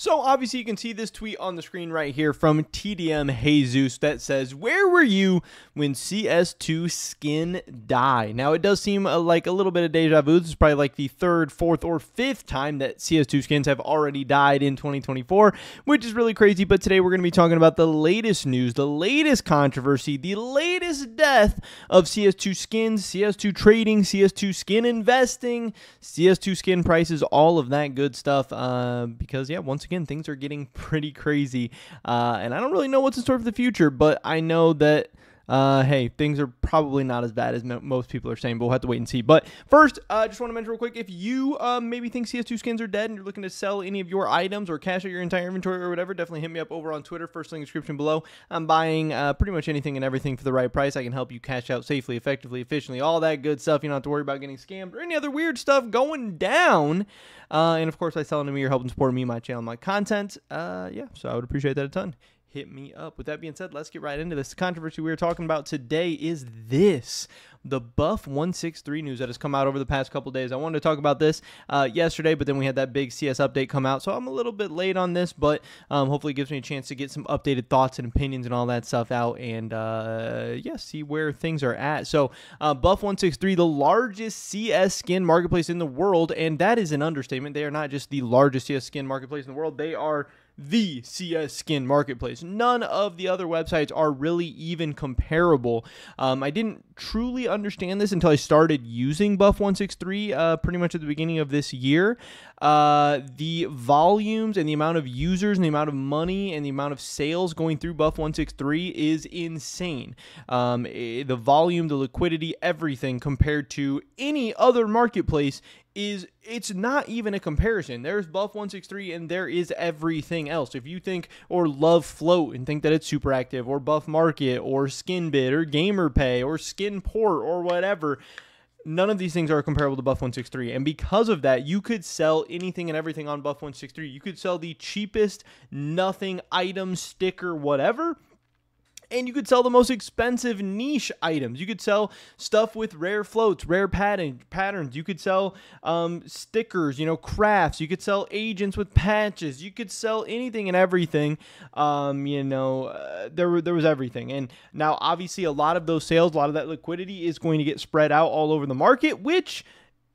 So obviously you can see this tweet on the screen right here from TDM Jesus that says, "Where were you when CS2 skin die?" Now it does seem uh, like a little bit of deja vu. This is probably like the third, fourth, or fifth time that CS2 skins have already died in 2024, which is really crazy. But today we're going to be talking about the latest news, the latest controversy, the latest death of CS2 skins, CS2 trading, CS2 skin investing, CS2 skin prices, all of that good stuff. Uh, because yeah, once again, things are getting pretty crazy. Uh, and I don't really know what's in store for the future, but I know that uh, hey, things are probably not as bad as most people are saying, but we'll have to wait and see. But first, I uh, just want to mention real quick if you uh, maybe think CS2 skins are dead and you're looking to sell any of your items or cash out your entire inventory or whatever, definitely hit me up over on Twitter. First link description below. I'm buying uh, pretty much anything and everything for the right price. I can help you cash out safely, effectively, efficiently, all that good stuff. You don't have to worry about getting scammed or any other weird stuff going down. Uh, and of course, I sell them to me. You're helping support me, my channel, my content. Uh, yeah, so I would appreciate that a ton hit me up. With that being said, let's get right into this. The controversy we are talking about today is this the Buff 163 news that has come out over the past couple days. I wanted to talk about this uh, yesterday, but then we had that big CS update come out, so I'm a little bit late on this, but um, hopefully it gives me a chance to get some updated thoughts and opinions and all that stuff out, and uh, yeah, see where things are at. So uh, Buff 163, the largest CS skin marketplace in the world, and that is an understatement. They are not just the largest CS skin marketplace in the world; they are the CS skin marketplace. None of the other websites are really even comparable. Um, I didn't truly understand this until I started using Buff 163 uh, pretty much at the beginning of this year. Uh, the volumes and the amount of users and the amount of money and the amount of sales going through Buff 163 is insane. Um, eh, the volume, the liquidity, everything compared to any other marketplace is it's not even a comparison. There's Buff 163 and there is everything else. If you think or love Float and think that it's super active or Buff Market or Skinbid or GamerPay or Skinport or whatever, none of these things are comparable to Buff 163. And because of that, you could sell anything and everything on Buff 163. You could sell the cheapest nothing item, sticker, whatever and you could sell the most expensive niche items. You could sell stuff with rare floats, rare pattern patterns. You could sell um, stickers, you know, crafts. You could sell agents with patches. You could sell anything and everything. Um, you know, uh, there there was everything. And now, obviously, a lot of those sales, a lot of that liquidity is going to get spread out all over the market, which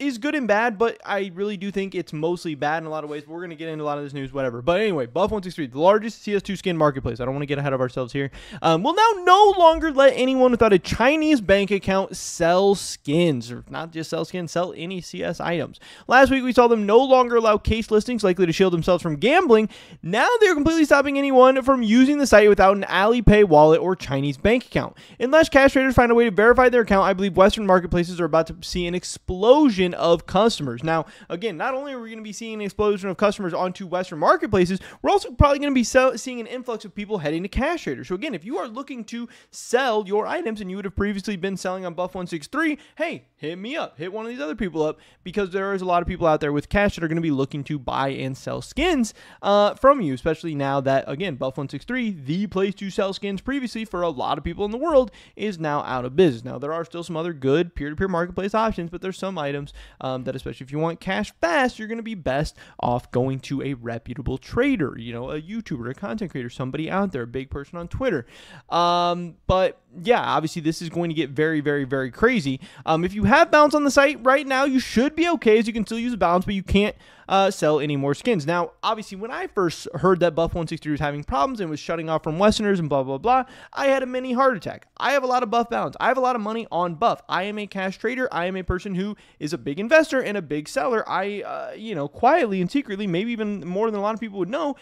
is good and bad, but I really do think it's mostly bad in a lot of ways. But we're going to get into a lot of this news, whatever. But anyway, Buff163, the largest CS2 skin marketplace. I don't want to get ahead of ourselves here. Um, will now no longer let anyone without a Chinese bank account sell skins, or not just sell skins, sell any CS items. Last week, we saw them no longer allow case listings likely to shield themselves from gambling. Now they're completely stopping anyone from using the site without an Alipay wallet or Chinese bank account. Unless cash traders find a way to verify their account, I believe Western marketplaces are about to see an explosion of customers. Now, again, not only are we going to be seeing an explosion of customers onto Western marketplaces, we're also probably going to be sell- seeing an influx of people heading to cash traders. So, again, if you are looking to sell your items and you would have previously been selling on Buff 163, hey, hit me up. Hit one of these other people up because there is a lot of people out there with cash that are going to be looking to buy and sell skins uh, from you, especially now that, again, Buff 163, the place to sell skins previously for a lot of people in the world, is now out of business. Now, there are still some other good peer to peer marketplace options, but there's some items um, that especially if you want cash fast, you're going to be best off going to a reputable trader, you know, a YouTuber, a content creator, somebody out there, a big person on Twitter. Um, but yeah, obviously this is going to get very, very, very crazy. Um, if you have balance on the site right now, you should be okay as you can still use a balance, but you can't uh, sell any more skins. Now, obviously, when I first heard that Buff 163 was having problems and was shutting off from Westerners and blah, blah, blah, I had a mini heart attack. I have a lot of Buff balance. I have a lot of money on Buff. I am a cash trader. I am a person who is a big investor and a big seller. I, uh, you know, quietly and secretly, maybe even more than a lot of people would know,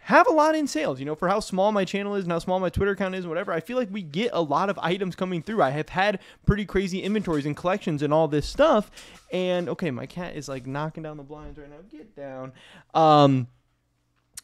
have a lot in sales. You know, for how small my channel is and how small my Twitter account is, and whatever, I feel like we get a lot of items coming through. I have had pretty crazy inventories and collections and all this stuff. And okay, my cat is like knocking down the blinds right now. Get down. Um,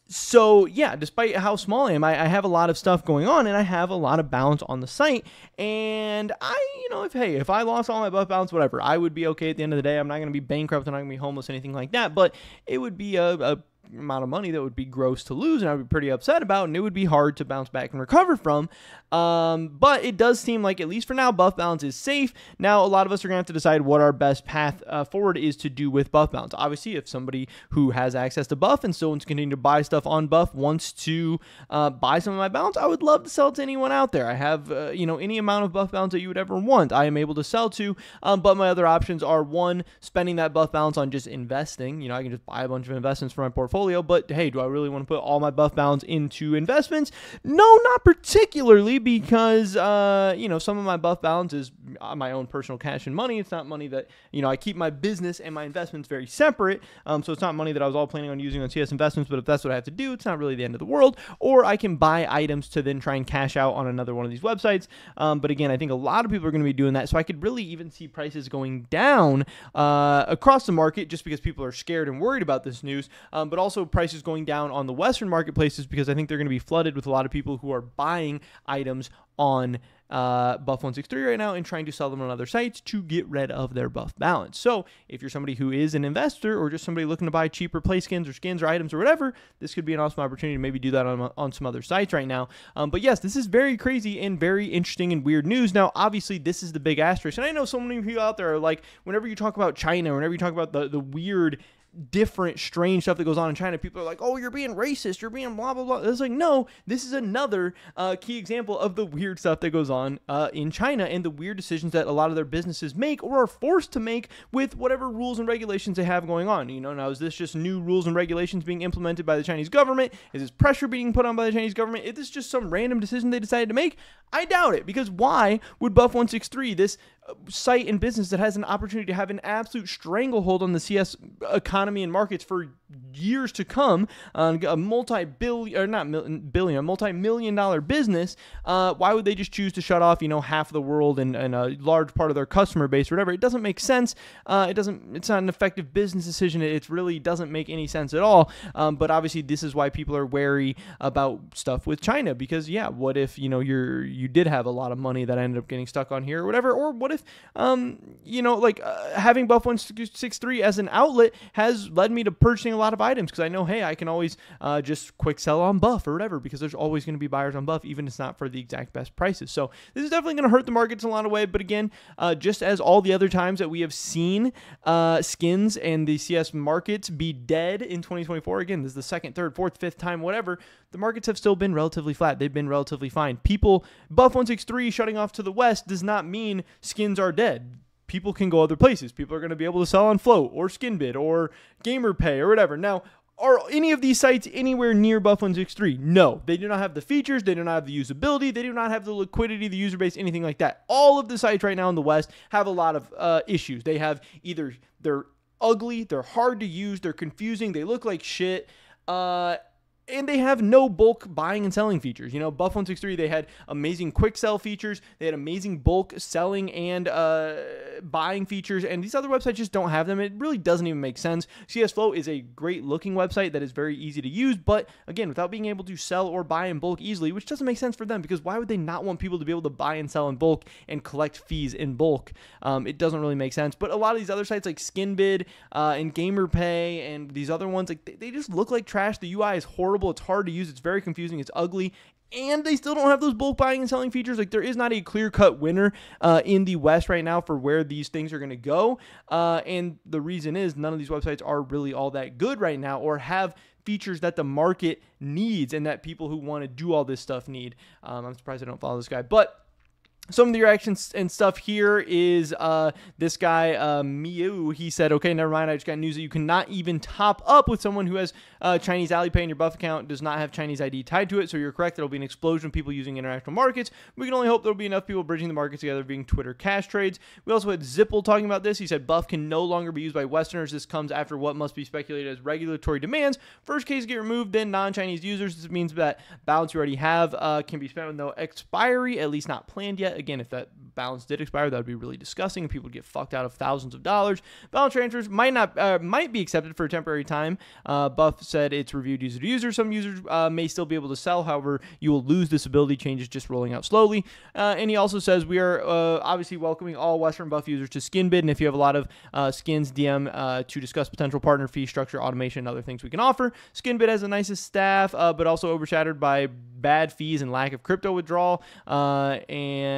so yeah, despite how small I am, I, I, have a lot of stuff going on, and I have a lot of balance on the site. And I, you know, if hey, if I lost all my buff balance, whatever, I would be okay at the end of the day. I'm not going to be bankrupt. I'm not going to be homeless, anything like that. But it would be a, a amount of money that would be gross to lose and I would be pretty upset about, and it would be hard to bounce back and recover from. Um, but it does seem like, at least for now, buff balance is safe. Now, a lot of us are going to have to decide what our best path uh, forward is to do with buff balance. Obviously, if somebody who has access to buff and still wants to continue to buy stuff on buff wants to uh, buy some of my balance, I would love to sell to anyone out there. I have, uh, you know, any amount of buff balance that you would ever want, I am able to sell to. Um, but my other options are one, spending that buff balance on just investing. You know, I can just buy a bunch of investments for my portfolio. But hey, do I really want to put all my buff balance into investments? No, not particularly because uh, you know some of my buff balance is uh, my own personal cash and money. It's not money that you know I keep my business and my investments very separate. Um, so it's not money that I was all planning on using on CS investments. But if that's what I have to do, it's not really the end of the world. Or I can buy items to then try and cash out on another one of these websites. Um, but again, I think a lot of people are going to be doing that. So I could really even see prices going down uh, across the market just because people are scared and worried about this news. Um, but also prices going down on the Western marketplaces because I think they're going to be flooded with a lot of people who are buying items on uh, Buff 163 right now and trying to sell them on other sites to get rid of their buff balance. So, if you're somebody who is an investor or just somebody looking to buy cheaper play skins or skins or items or whatever, this could be an awesome opportunity to maybe do that on, on some other sites right now. Um, but yes, this is very crazy and very interesting and weird news. Now, obviously, this is the big asterisk. And I know so many people out there are like, whenever you talk about China, whenever you talk about the, the weird different strange stuff that goes on in China, people are like, "Oh, you're being racist. You're being blah blah blah." It's like, no, this is another uh, key example of the weird stuff that goes on uh, in China and the weird decisions that a lot of their businesses make or are forced to make with whatever rules and regulations they have going on. You know, now is this just new rules and regulations being implemented by the Chinese government? Is this pressure being put on by the Chinese government? Is this just some random decision they decided to make? I doubt it because why would Buff 163 this site and business that has an opportunity to have an absolute stranglehold on the CS economy and markets for years to come, uh, a multi-billion or not billion, a multi-million dollar business, uh, why would they just choose to shut off, you know, half of the world and, and a large part of their customer base or whatever? It doesn't make sense. Uh, it doesn't. It's not an effective business decision. It, really doesn't make any sense at all. Um, but obviously, this is why people are wary about stuff with China because yeah, what if you know you're you did have a lot of money that ended up getting stuck on here or whatever, or what if um you know like uh, having Buff One Six Three as an outlet has led me to purchasing a lot of items because I know, hey, I can always uh, just quick sell on buff or whatever because there's always going to be buyers on buff, even if it's not for the exact best prices. So this is definitely going to hurt the markets in a lot of ways. But again, uh, just as all the other times that we have seen uh, skins and the CS markets be dead in 2024, again, this is the second, third, fourth, fifth time, whatever, the markets have still been relatively flat. They've been relatively fine. People, buff 163 shutting off to the west does not mean skins are dead people can go other places. People are going to be able to sell on Float or Skinbid or GamerPay or whatever. Now, are any of these sites anywhere near Buff 163? No, they do not have the features, they do not have the usability, they do not have the liquidity, the user base, anything like that. All of the sites right now in the West have a lot of uh, issues. They have either they're ugly, they're hard to use, they're confusing, they look like shit. Uh, and they have no bulk buying and selling features. You know, Buff 163, they had amazing quick sell features, they had amazing bulk selling and uh, buying features, and these other websites just don't have them. It really doesn't even make sense. CSFloat is a great looking website that is very easy to use, but again, without being able to sell or buy in bulk easily, which doesn't make sense for them because why would they not want people to be able to buy and sell in bulk and collect fees in bulk? Um, it doesn't really make sense. But a lot of these other sites like Skinbid uh, and GamerPay and these other ones, like they, they just look like trash. The UI is horrible horrible. It's hard to use. It's very confusing. It's ugly. And they still don't have those bulk buying and selling features. Like there is not a clear cut winner uh, in the West right now for where these things are going to go. Uh, and the reason is none of these websites are really all that good right now or have features that the market needs and that people who want to do all this stuff need. Um, I'm surprised I don't follow this guy, but some of the reactions and stuff here is uh, this guy uh, Miu. He said, "Okay, never mind. I just got news that you cannot even top up with someone who has uh, Chinese Alipay in your Buff account does not have Chinese ID tied to it. So you're correct. There'll be an explosion of people using international markets. We can only hope there'll be enough people bridging the markets together, being Twitter cash trades. We also had Zipple talking about this. He said Buff can no longer be used by Westerners. This comes after what must be speculated as regulatory demands. First case get removed, then non-Chinese users. This means that balance you already have uh, can be spent with no expiry, at least not planned yet." Again, if that balance did expire, that would be really disgusting, and people would get fucked out of thousands of dollars. Balance transfers might not uh, might be accepted for a temporary time. Uh, Buff said it's reviewed user to user. Some users uh, may still be able to sell, however, you will lose this ability. Changes just rolling out slowly. Uh, and he also says we are uh, obviously welcoming all Western Buff users to SkinBid, and if you have a lot of uh, skins, DM to discuss potential partner fee structure, automation, and other things we can offer. SkinBid has the nicest staff, but also overshadowed by bad fees and lack of crypto withdrawal. Uh,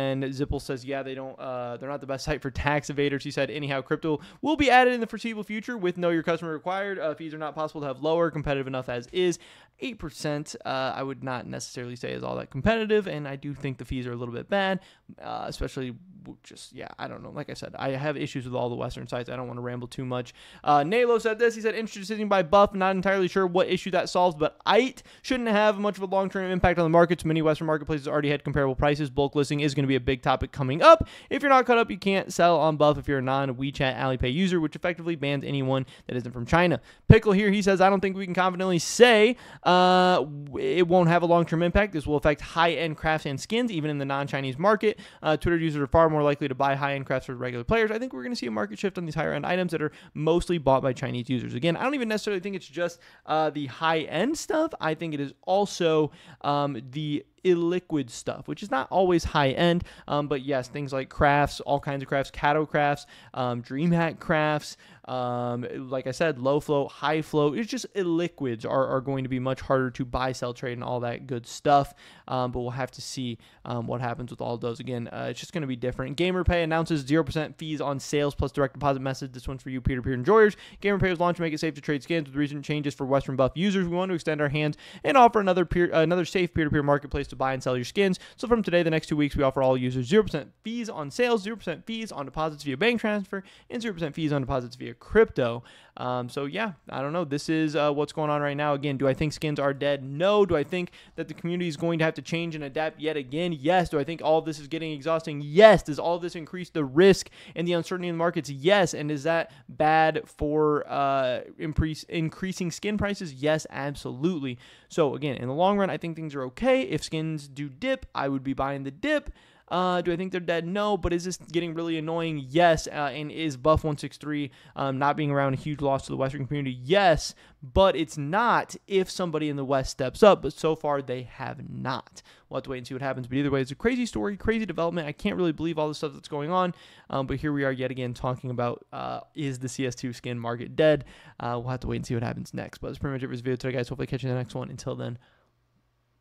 and Zipple says, yeah, they don't, uh, they're not the best site for tax evaders. He said, anyhow, crypto will be added in the foreseeable future with know your customer required. Uh, fees are not possible to have lower, competitive enough as is. 8%, uh, I would not necessarily say is all that competitive, and I do think the fees are a little bit bad, uh, especially just yeah, I don't know. Like I said, I have issues with all the Western sites. I don't want to ramble too much. Uh, Nalo said this. He said interesting by Buff. Not entirely sure what issue that solves, but IT shouldn't have much of a long-term impact on the markets. Many Western marketplaces already had comparable prices. Bulk listing is going to be a big topic coming up. If you're not caught up, you can't sell on Buff if you're a non-WeChat Alipay user, which effectively bans anyone that isn't from China. Pickle here. He says I don't think we can confidently say uh, it won't have a long-term impact. This will affect high-end crafts and skins, even in the non-Chinese market. Uh, Twitter users are far more more likely to buy high end crafts for regular players. I think we're going to see a market shift on these higher end items that are mostly bought by Chinese users. Again, I don't even necessarily think it's just uh, the high end stuff. I think it is also um, the illiquid stuff, which is not always high end. Um, but yes, things like crafts, all kinds of crafts, Kato crafts, um, DreamHack crafts, um, like I said, low flow, high flow. It's just illiquids are, are going to be much harder to buy, sell, trade, and all that good stuff. Um, but we'll have to see um, what happens with all of those. Again, uh, it's just going to be different. GamerPay announces 0% fees on sales plus direct deposit message. This one's for you, peer to peer enjoyers. GamerPay was launched to make it safe to trade skins with recent changes for Western Buff users. We want to extend our hands and offer another peer, uh, another safe peer to peer marketplace to buy and sell your skins. So from today, the next two weeks, we offer all users 0% fees on sales, 0% fees on deposits via bank transfer, and 0% fees on deposits via crypto. Um, so yeah, I don't know. This is uh, what's going on right now. Again, do I think skins are dead? No. Do I think that the community is going to have to change and adapt yet again? Yes. Do I think all this is getting exhausting? Yes. Does all this increase the risk and the uncertainty in the markets? Yes. And is that bad for uh, increase, increasing skin prices? Yes, absolutely. So again, in the long run, I think things are okay. If skins do dip, I would be buying the dip. Uh, do I think they're dead? No. But is this getting really annoying? Yes. Uh, and is Buff 163 um, not being around a huge loss to the Western community? Yes. But it's not if somebody in the West steps up. But so far, they have not. We'll have to wait and see what happens. But either way, it's a crazy story, crazy development. I can't really believe all the stuff that's going on. Um, but here we are yet again talking about uh, is the CS2 skin market dead? Uh, we'll have to wait and see what happens next. But that's pretty much it for this video today, guys. Hopefully, catch you in the next one. Until then,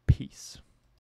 peace.